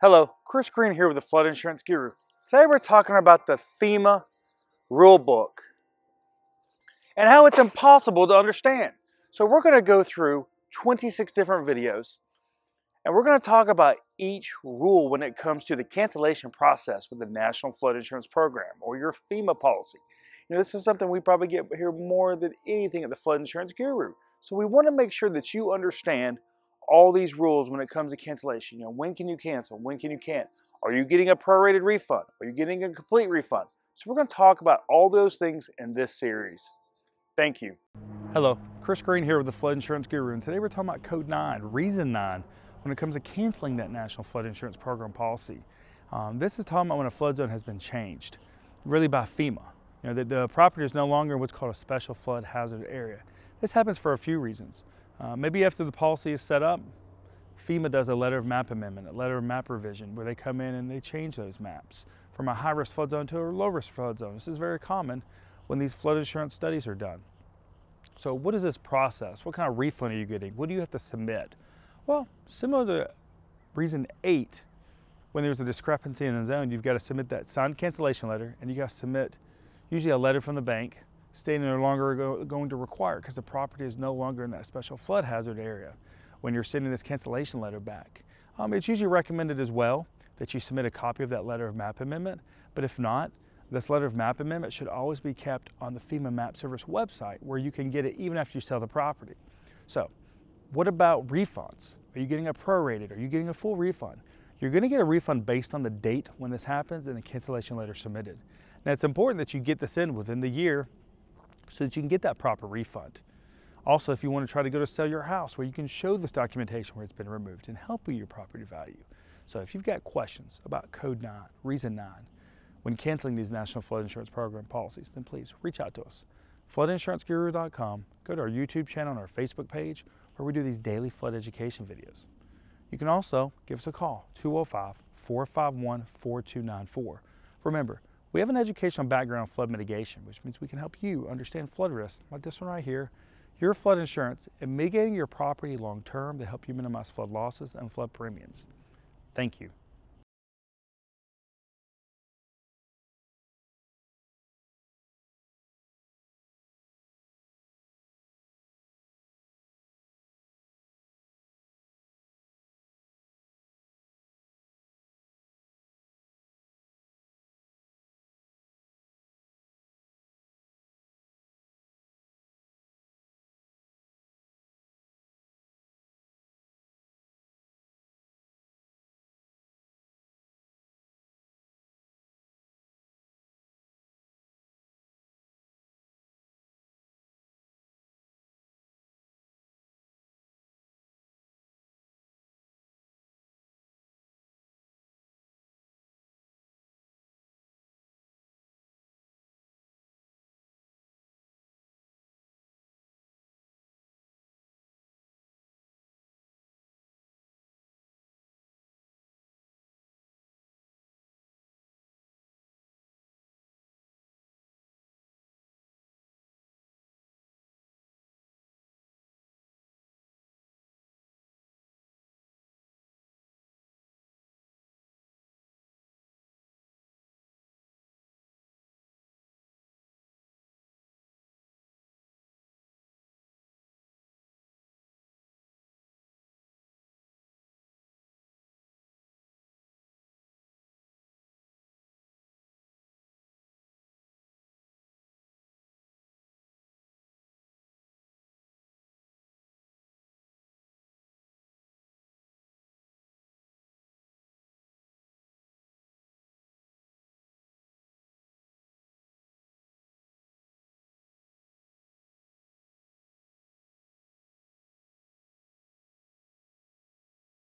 Hello, Chris Green here with the Flood Insurance Guru. Today we're talking about the FEMA rule book and how it's impossible to understand. So we're going to go through 26 different videos and we're going to talk about each rule when it comes to the cancellation process with the National Flood Insurance Program or your FEMA policy. You know, this is something we probably get here more than anything at the Flood Insurance Guru. So we want to make sure that you understand all these rules when it comes to cancellation. You know, when can you cancel? When can you can't? Are you getting a prorated refund? Are you getting a complete refund? So we're going to talk about all those things in this series. Thank you. Hello, Chris Green here with the Flood Insurance Guru, and today we're talking about Code 9, Reason 9, when it comes to canceling that National Flood Insurance Program policy. Um, this is talking about when a flood zone has been changed, really by FEMA. You know, that the property is no longer what's called a special flood hazard area. This happens for a few reasons. Uh, maybe after the policy is set up, FEMA does a letter of map amendment, a letter of map revision, where they come in and they change those maps from a high risk flood zone to a low risk flood zone. This is very common when these flood insurance studies are done. So, what is this process? What kind of refund are you getting? What do you have to submit? Well, similar to reason eight, when there's a discrepancy in the zone, you've got to submit that signed cancellation letter and you got to submit usually a letter from the bank stating no longer go, going to require because the property is no longer in that special flood hazard area when you're sending this cancellation letter back. Um, it's usually recommended as well that you submit a copy of that letter of map amendment, but if not, this letter of map amendment should always be kept on the FEMA Map Service website where you can get it even after you sell the property. So, what about refunds? Are you getting a prorated? Are you getting a full refund? You're going to get a refund based on the date when this happens and the cancellation letter submitted. Now, it's important that you get this in within the year so that you can get that proper refund. Also, if you want to try to go to sell your house where you can show this documentation where it's been removed and help with your property value. So if you've got questions about Code 9, Reason 9, when canceling these National Flood Insurance Program policies, then please reach out to us. FloodInsuranceGuru.com, go to our YouTube channel and our Facebook page where we do these daily flood education videos. You can also give us a call, 205 451 4294. Remember, we have an educational background in flood mitigation, which means we can help you understand flood risks, like this one right here, your flood insurance, and mitigating your property long term to help you minimize flood losses and flood premiums. Thank you.